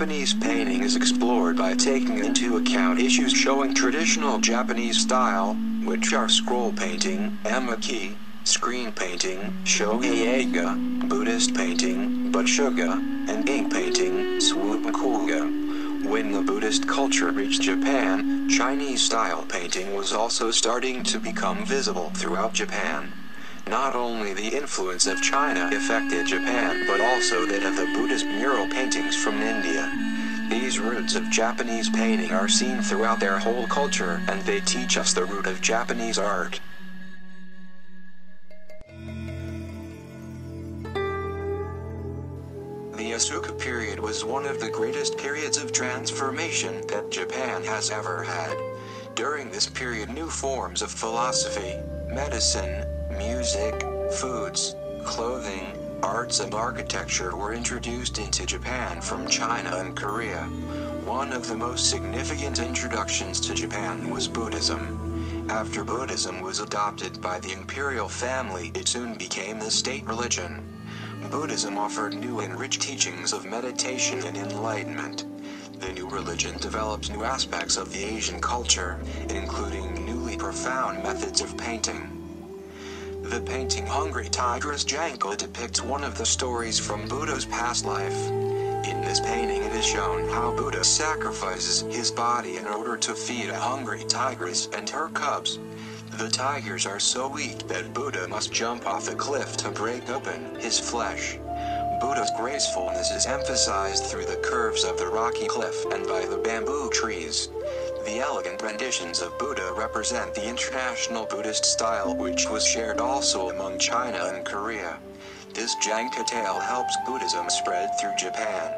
Japanese painting is explored by taking into account issues showing traditional Japanese style, which are scroll painting, emaki, screen painting, shoeiga, Buddhist painting, butchuga, and ink painting, swupakuga. When the Buddhist culture reached Japan, Chinese-style painting was also starting to become visible throughout Japan. Not only the influence of China affected Japan but also that of the Buddhist mural paintings from India. These roots of Japanese painting are seen throughout their whole culture and they teach us the root of Japanese art. The Asuka period was one of the greatest periods of transformation that Japan has ever had. During this period new forms of philosophy, medicine, music, foods, clothing, arts and architecture were introduced into Japan from China and Korea. One of the most significant introductions to Japan was Buddhism. After Buddhism was adopted by the imperial family it soon became the state religion. Buddhism offered new and rich teachings of meditation and enlightenment. The new religion developed new aspects of the Asian culture, including newly profound methods of painting. The painting Hungry Tigress Jataka depicts one of the stories from Buddha's past life. In this painting it is shown how Buddha sacrifices his body in order to feed a hungry tigress and her cubs. The tigers are so weak that Buddha must jump off a cliff to break open his flesh. Buddha's gracefulness is emphasized through the curves of the rocky cliff and by the bamboo trees. The elegant renditions of Buddha represent the international Buddhist style which was shared also among China and Korea. This Jataka tale helps Buddhism spread through Japan.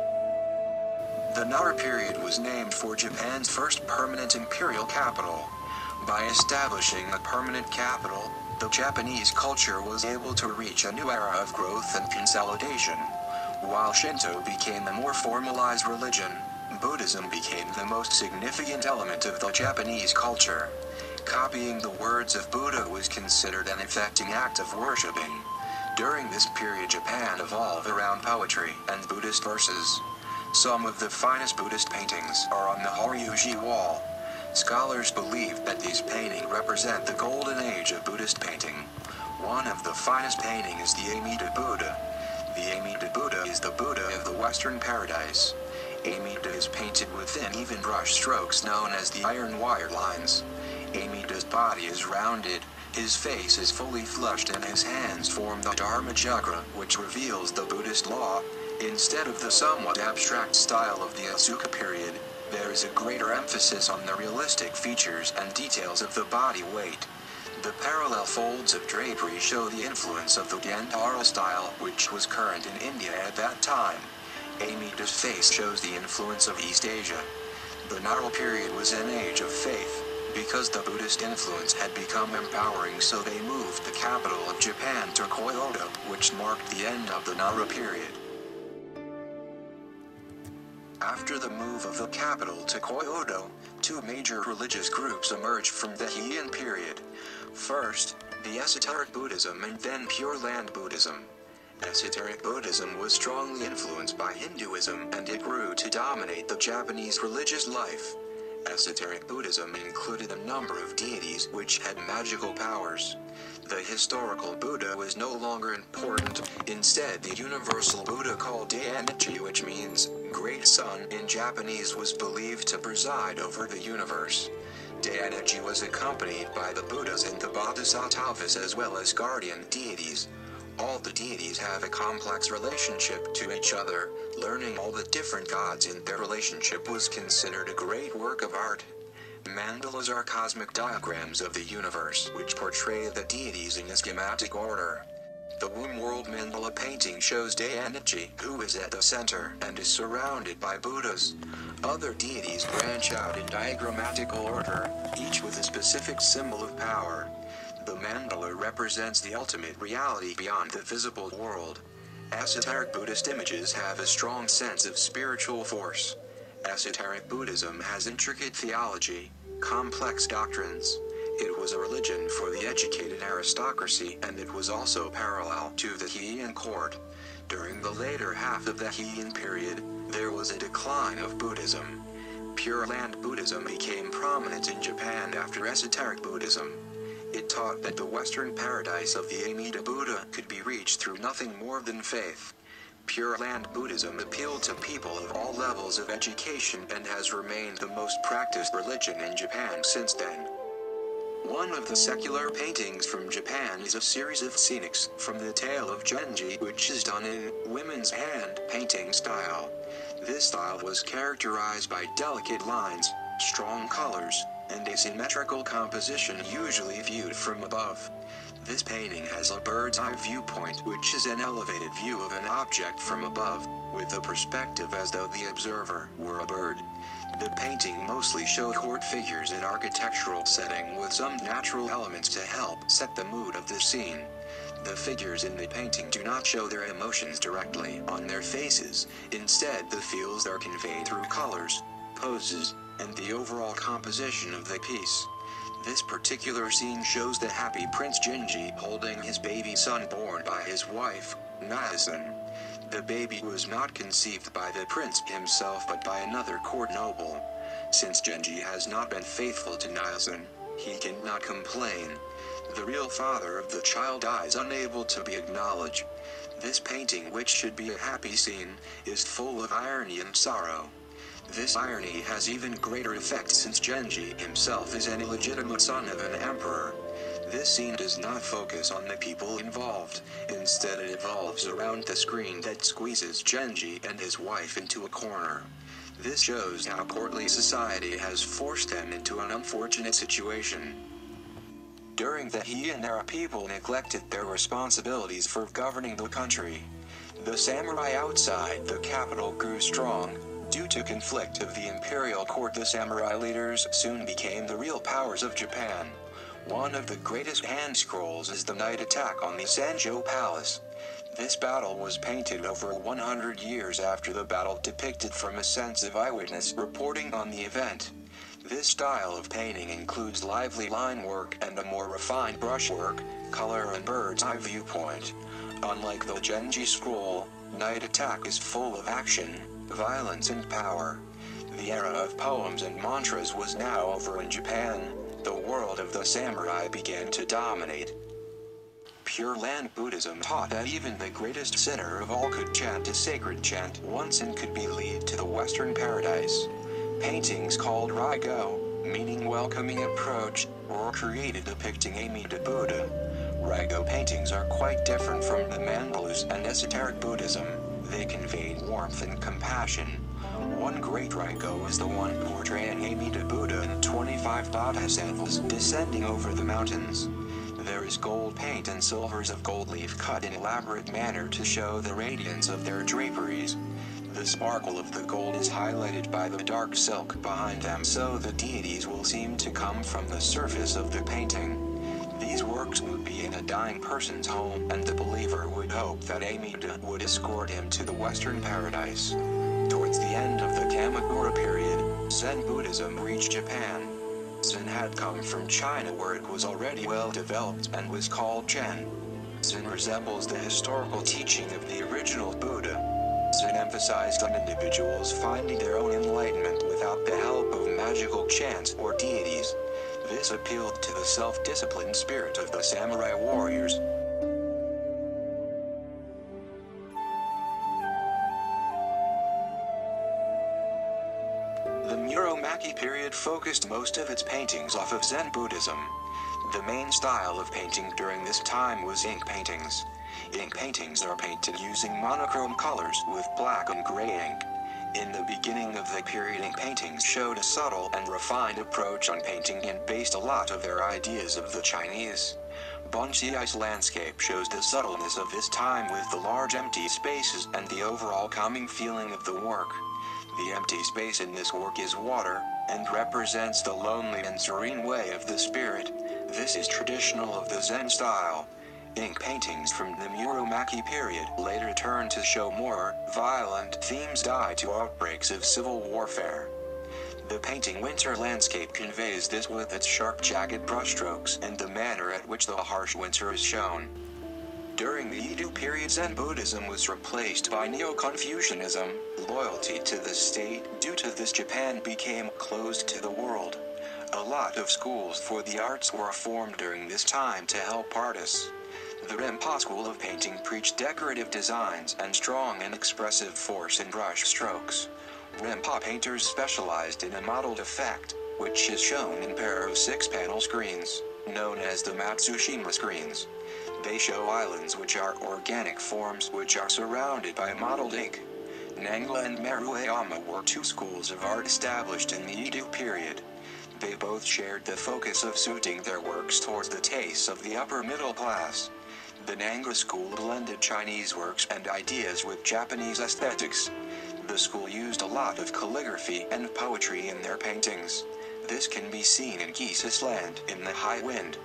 The Nara period was named for Japan's first permanent imperial capital. By establishing a permanent capital, the Japanese culture was able to reach a new era of growth and consolidation. While Shinto became a more formalized religion, Buddhism became the most significant element of the Japanese culture. Copying the words of Buddha was considered an affecting act of worshipping. During this period Japan evolved around poetry and Buddhist verses. Some of the finest Buddhist paintings are on the Horyuji wall. Scholars believe that these paintings represent the golden age of Buddhist painting. One of the finest paintings is the Amida Buddha. The Amida Buddha is the Buddha of the Western Paradise. Amida is painted with thin even brush strokes known as the iron wire lines. Amida's body is rounded, his face is fully flushed and his hands form the Dharma chakra which reveals the Buddhist law. Instead of the somewhat abstract style of the Asuka period, there is a greater emphasis on the realistic features and details of the body weight. The parallel folds of drapery show the influence of the Gandhara style which was current in India at that time. Amida's face shows the influence of East Asia. The Nara period was an age of faith. Because the Buddhist influence had become empowering so they moved the capital of Japan to Kyoto, which marked the end of the Nara period. After the move of the capital to Kyoto, two major religious groups emerged from the Heian period. First, the esoteric Buddhism and then Pure Land Buddhism. Esoteric Buddhism was strongly influenced by Hinduism and it grew to dominate the Japanese religious life. Esoteric Buddhism included a number of deities which had magical powers. The historical Buddha was no longer important, instead the universal Buddha called Dainichi which means great sun in Japanese was believed to preside over the universe. Dainichi was accompanied by the Buddhas and the Bodhisattvas as well as guardian deities. All the deities have a complex relationship to each other. Learning all the different gods in their relationship was considered a great work of art. Mandalas are cosmic diagrams of the universe which portray the deities in a schematic order. The Womb World Mandala painting shows Dainichi, who is at the center and is surrounded by Buddhas. Other deities branch out in diagrammatical order, each with a specific symbol of power. The mandala represents the ultimate reality beyond the visible world. Esoteric Buddhist images have a strong sense of spiritual force. Esoteric Buddhism has intricate theology, complex doctrines. It was a religion for the educated aristocracy and it was also parallel to the Heian court. During the later half of the Heian period, there was a decline of Buddhism. Pure Land Buddhism became prominent in Japan after esoteric Buddhism. It taught that the Western paradise of the Amida Buddha could be reached through nothing more than faith. Pure Land Buddhism appealed to people of all levels of education and has remained the most practiced religion in Japan since then. One of the secular paintings from Japan is a series of scenics from the tale of Genji which is done in women's hand painting style. This style was characterized by delicate lines, strong colors, and asymmetrical composition usually viewed from above. This painting has a bird's eye viewpoint which is an elevated view of an object from above, with a perspective as though the observer were a bird. The painting mostly showed court figures in architectural setting with some natural elements to help set the mood of the scene. The figures in the painting do not show their emotions directly on their faces, instead the feels are conveyed through colors, poses, and the overall composition of the piece. This particular scene shows the happy Prince Genji holding his baby son born by his wife, Nyosan. The baby was not conceived by the prince himself but by another court noble. Since Genji has not been faithful to Nyosan, he cannot complain. The real father of the child dies unable to be acknowledged. This painting which should be a happy scene, is full of irony and sorrow. This irony has even greater effect since Genji himself is an illegitimate son of an emperor. This scene does not focus on the people involved, instead it evolves around the screen that squeezes Genji and his wife into a corner. This shows how courtly society has forced them into an unfortunate situation. During the Heian era people neglected their responsibilities for governing the country. The samurai outside the capital grew strong, Due to conflict of the imperial court the samurai leaders soon became the real powers of Japan. One of the greatest hand scrolls is the night attack on the Sanjo Palace. This battle was painted over 100 years after the battle depicted from a sense of eyewitness reporting on the event. This style of painting includes lively line work and a more refined brushwork, color and bird's eye viewpoint. Unlike the Genji scroll, Night Attack is full of action, violence and power. The era of poems and mantras was now over in Japan. The world of the samurai began to dominate. Pure Land Buddhism taught that even the greatest sinner of all could chant a sacred chant once and could be lead to the Western paradise. Paintings called Raigo, meaning welcoming approach, were created depicting Amida Buddha. Raigo paintings are quite different from the mandalas and esoteric Buddhism they conveyed warmth and compassion. One great Raigo is the one portraying Amida Buddha and 25 bodhisattvas descending over the mountains. There is gold paint and silvers of gold leaf cut in elaborate manner to show the radiance of their draperies. The sparkle of the gold is highlighted by the dark silk behind them so the deities will seem to come from the surface of the painting. These works would be dying person's home, and the believer would hope that Amida would escort him to the Western paradise. Towards the end of the Kamakura period, Zen Buddhism reached Japan. Zen had come from China where it was already well developed and was called Zen. Zen resembles the historical teaching of the original Buddha. Zen emphasized on individuals finding their own enlightenment without the help of magical chants or deities. This appealed to the self-disciplined spirit of the samurai warriors. The Muromachi period focused most of its paintings off of Zen Buddhism. The main style of painting during this time was ink paintings. Ink paintings are painted using monochrome colors with black and gray ink. In the beginning of the period paintings showed a subtle and refined approach on painting and based a lot of their ideas of the Chinese. Bunchi's landscape shows the subtleness of this time with the large empty spaces and the overall calming feeling of the work. The empty space in this work is water, and represents the lonely and serene way of the spirit. This is traditional of the Zen style. Ink paintings from the Muromachi period later turned to show more violent themes due to outbreaks of civil warfare. The painting Winter Landscape conveys this with its sharp jagged brushstrokes and the manner at which the harsh winter is shown. During the Edo period Zen Buddhism was replaced by Neo-Confucianism, loyalty to the state. Due to this Japan became closed to the world. A lot of schools for the arts were formed during this time to help artists. The Rimpa School of Painting preached decorative designs and strong and expressive force in brush strokes. Rimpa painters specialized in a modeled effect, which is shown in pair of six-panel screens, known as the Matsushima screens. They show islands which are organic forms which are surrounded by modeled ink. Nanga and Maruyama were two schools of art established in the Edo period. They both shared the focus of suiting their works towards the tastes of the upper middle class. The Nanga school blended Chinese works and ideas with Japanese aesthetics. The school used a lot of calligraphy and poetry in their paintings. This can be seen in Geese Aslant in the high wind.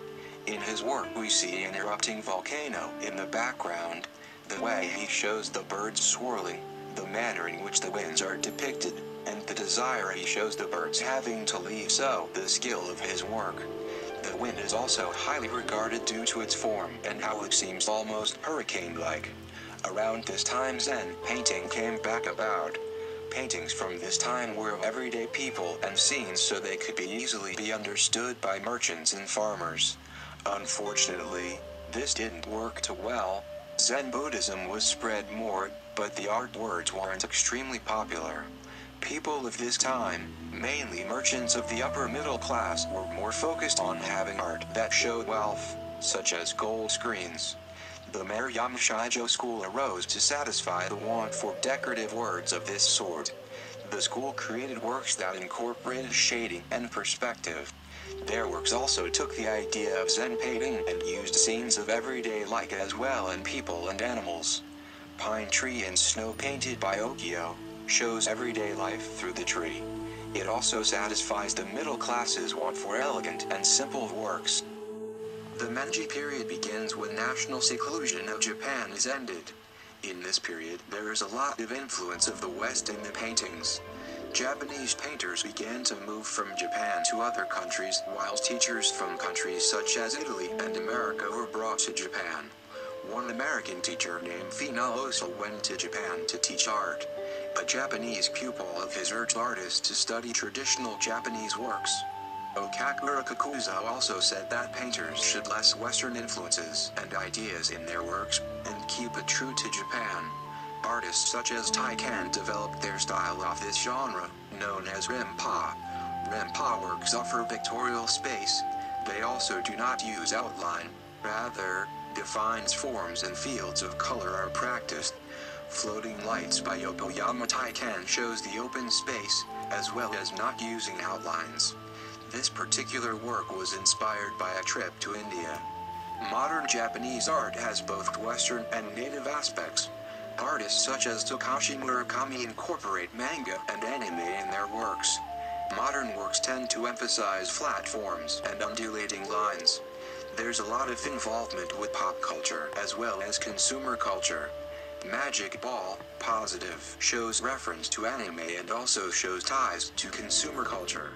In his work we see an erupting volcano in the background. The way he shows the birds swirling, the manner in which the winds are depicted, and the desire he shows the birds having to leave so the skill of his work. The wind is also highly regarded due to its form and how it seems almost hurricane-like. Around this time Zen painting came back about. Paintings from this time were of everyday people and scenes so they could be easily be understood by merchants and farmers. Unfortunately, this didn't work too well. Zen Buddhism was spread more, but the art words weren't extremely popular. People of this time, mainly merchants of the upper middle class, were more focused on having art that showed wealth, such as gold screens. The Maruyama Shijo school arose to satisfy the want for decorative words of this sort. The school created works that incorporated shading and perspective. Their works also took the idea of Zen painting and used scenes of everyday life as well and people and animals. Pine Tree and Snow painted by Okyo shows everyday life through the tree. It also satisfies the middle class's want for elegant and simple works. The Meiji period begins when national seclusion of Japan is ended. In this period, there is a lot of influence of the West in the paintings. Japanese painters began to move from Japan to other countries, whilst teachers from countries such as Italy and America were brought to Japan. One American teacher named Fenollosa went to Japan to teach art. A Japanese pupil of his urged artists to study traditional Japanese works. Okakura Kakuzo also said that painters should less Western influences and ideas in their works, and keep it true to Japan. Artists such as Taikan developed their style of this genre, known as Rimpa. Rimpa works offer pictorial space. They also do not use outline. Rather, defined forms and fields of color are practiced. Floating Lights by Yokoyama Taikan shows the open space, as well as not using outlines. This particular work was inspired by a trip to India. Modern Japanese art has both Western and native aspects. Artists such as Takashi Murakami incorporate manga and anime in their works. Modern works tend to emphasize flat forms and undulating lines. There's a lot of involvement with pop culture as well as consumer culture. Magic Ball, Positive, shows reference to anime and also shows ties to consumer culture.